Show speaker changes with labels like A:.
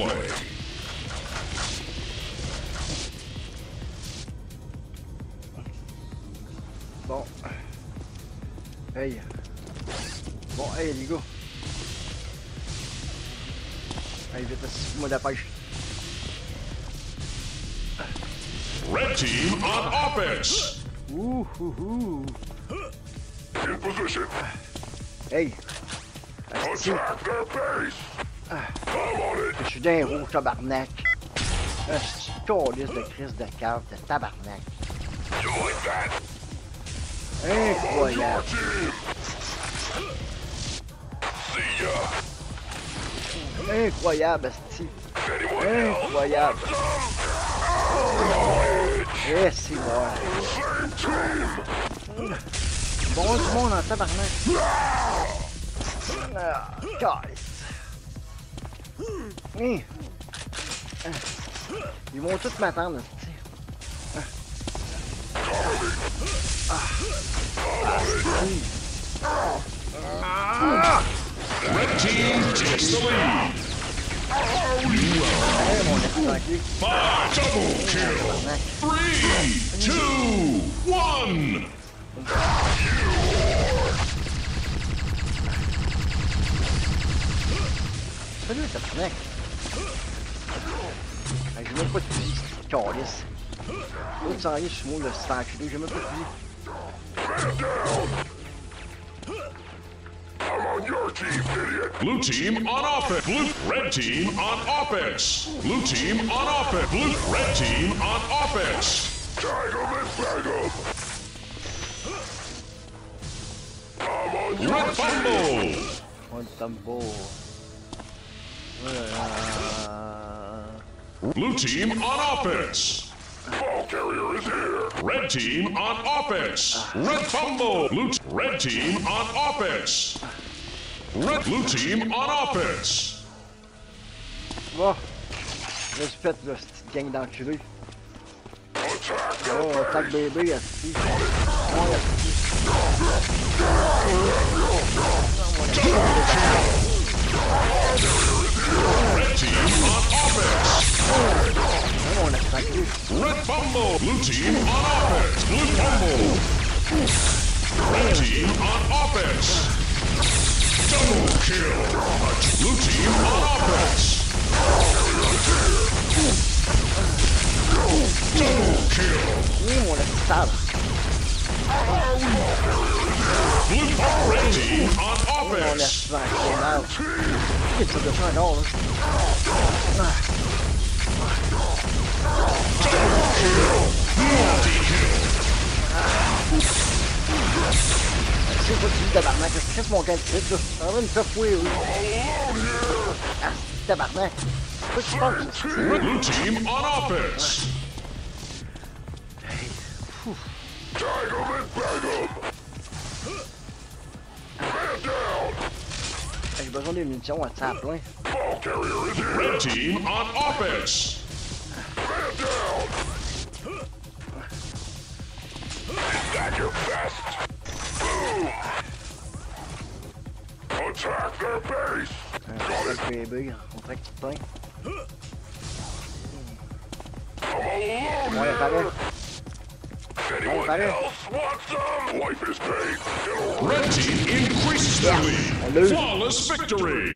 A: deployed. Bon. Hey. Bon, hey les gars. Allez vite, moi la pêche.
B: Red team on offense!
A: Ooh, hoo, hoo.
C: In position.
A: Hey. Je suis d'un rouge, tabarnak. Asti, calice de crise de cave, de tabarnak. Incroyable. Incroyable, asti. Incroyable. Eh, c'est moi. Bon du monde en tabarnak. Hein. Ah. Ils vont tous m'attendre.
B: Red team takes the lead. Five double kill. Three, two, one.
A: Hey, J'ai même pas de fusil, calice. L'autre s'en sur moi, le enculé, j'ai même pas de fusil.
C: Man down. I'm on your team, idiot.
B: Blue team on offense. Blue red team on offense. Blue team on offense. Blue red team on offense.
C: Tag 'em and bag 'em. I'm on your
B: Red
C: team.
B: fumble.
A: On tambour. Euh...
B: Blue team on offense.
C: Ball carrier is here.
B: Red team on offense. Red fumble. Blue red team on offense. Red blue team on offense.
A: Bon. Là, je pète, là, cette gang d'enculés.
C: Attack their
A: Oh,
C: base.
A: tac bébé, asti. Ouais, asti.
B: Red fumble. Blue team on offense. Blue fumble. Red team on offense. Double kill. Blue team on offense. Double kill.
A: Oui, mon asti sale.
B: Blue fumble. Red team on offense.
A: merde. Qu'est-ce que tu fais encore, là? C'est pas du tabarnak, je crisse mon titre, là. Ça va me faire fouiller, oui. Ah, tabarnak. Que tu penses?
B: Blue team on offense.
C: Hey. 'em
A: J'ai besoin de munitions à ça à plein.
C: Ball carrier is here.
B: Red team on offense.
C: Man down. Is that? Boom. Attack their base.
A: Un sac bébé, on dirait que tu te.
C: I'm alone
A: Ouais, pareil.
C: Anyone else want some? Life is paid.
B: Red team increases their lead. Flawless victory.